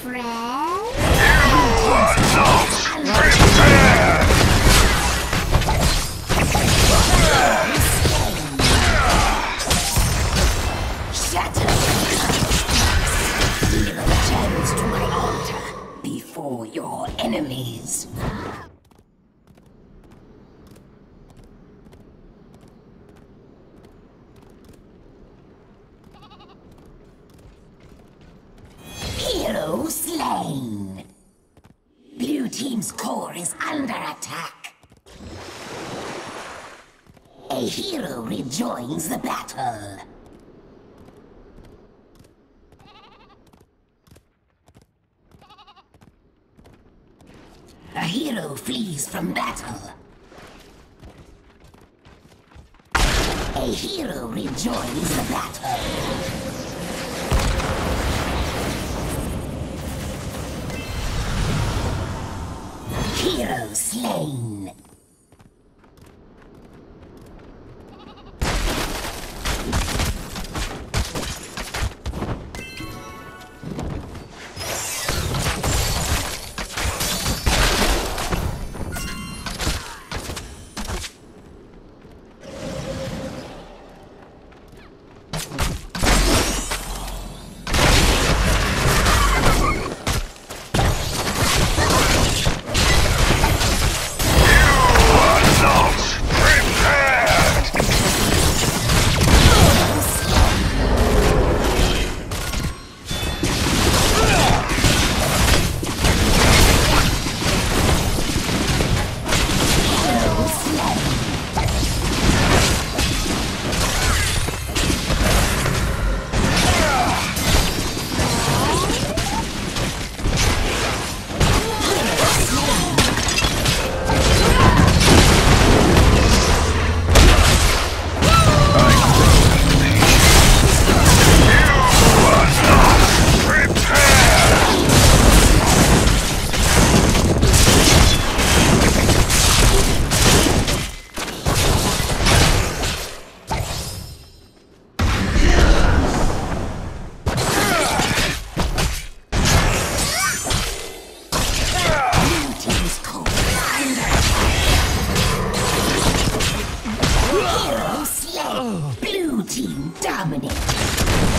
friend? Shatter! To my altar before your enemies. Slain. Blue Team's core is under attack. A hero rejoins the battle. A hero flees from battle. A hero rejoins the battle. Hero slain. team dominate.